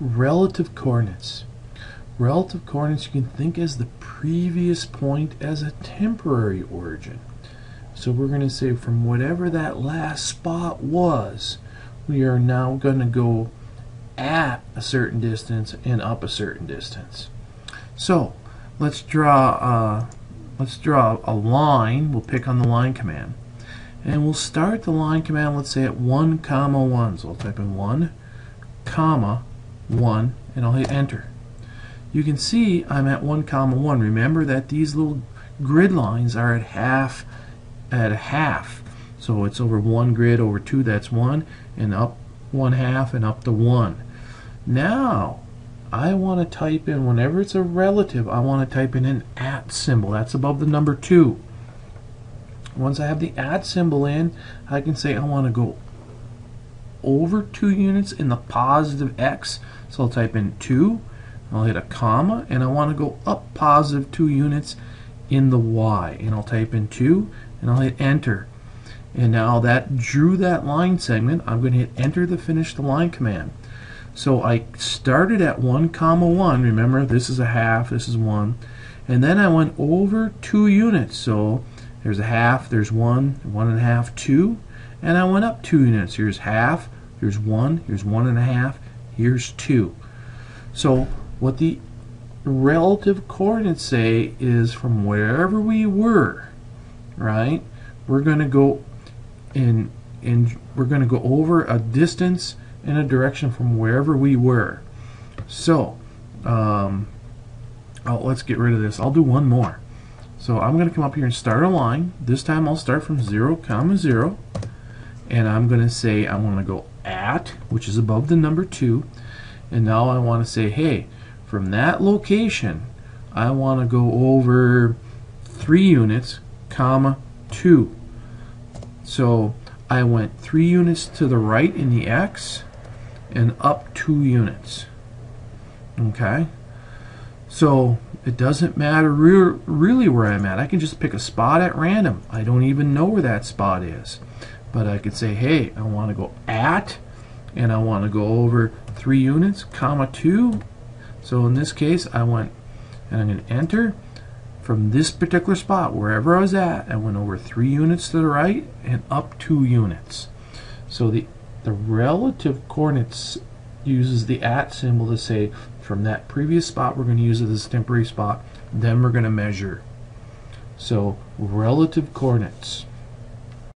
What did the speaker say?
relative coordinates. Relative coordinates you can think as the previous point as a temporary origin. So we're going to say from whatever that last spot was, we are now going to go at a certain distance and up a certain distance. So let's draw uh, let's draw a line. We'll pick on the line command. And we'll start the line command, let's say at 1 comma 1. So I'll type in 1 comma 1 and I'll hit enter. You can see I'm at 1 comma 1. Remember that these little grid lines are at half at a half. So it's over one grid over two, that's one, and up one half and up to one. Now, I want to type in, whenever it's a relative, I want to type in an at symbol. That's above the number two. Once I have the at symbol in, I can say I want to go over two units in the positive x. So I'll type in two, I'll hit a comma, and I want to go up positive two units in the y. And I'll type in two, and I'll hit enter. And now that drew that line segment, I'm going to hit enter the finish the line command. So I started at 1 comma 1. Remember, this is a half, this is 1. And then I went over 2 units. So there's a half, there's 1, 1 and a half, 2. And I went up 2 units. Here's half, here's 1, here's 1 and a half, here's 2. So what the relative coordinates say is from wherever we were, right? We're going to go in, in we're going to go over a distance in a direction from wherever we were. So, um, oh, let's get rid of this. I'll do one more. So I'm going to come up here and start a line. This time I'll start from 0, comma 0. And I'm going to say I want to go at, which is above the number 2. And now I want to say, hey, from that location, I want to go over 3 units, comma 2. So I went 3 units to the right in the x and up 2 units. Okay? So it doesn't matter re really where I'm at. I can just pick a spot at random. I don't even know where that spot is. But I could say, hey, I want to go at, and I want to go over 3 units, comma 2. So in this case, I went, and I'm going to enter from this particular spot, wherever I was at, I went over 3 units to the right and up 2 units. So the, the relative coordinates uses the at symbol to say from that previous spot we're going to use it as a temporary spot, then we're going to measure. So relative coordinates.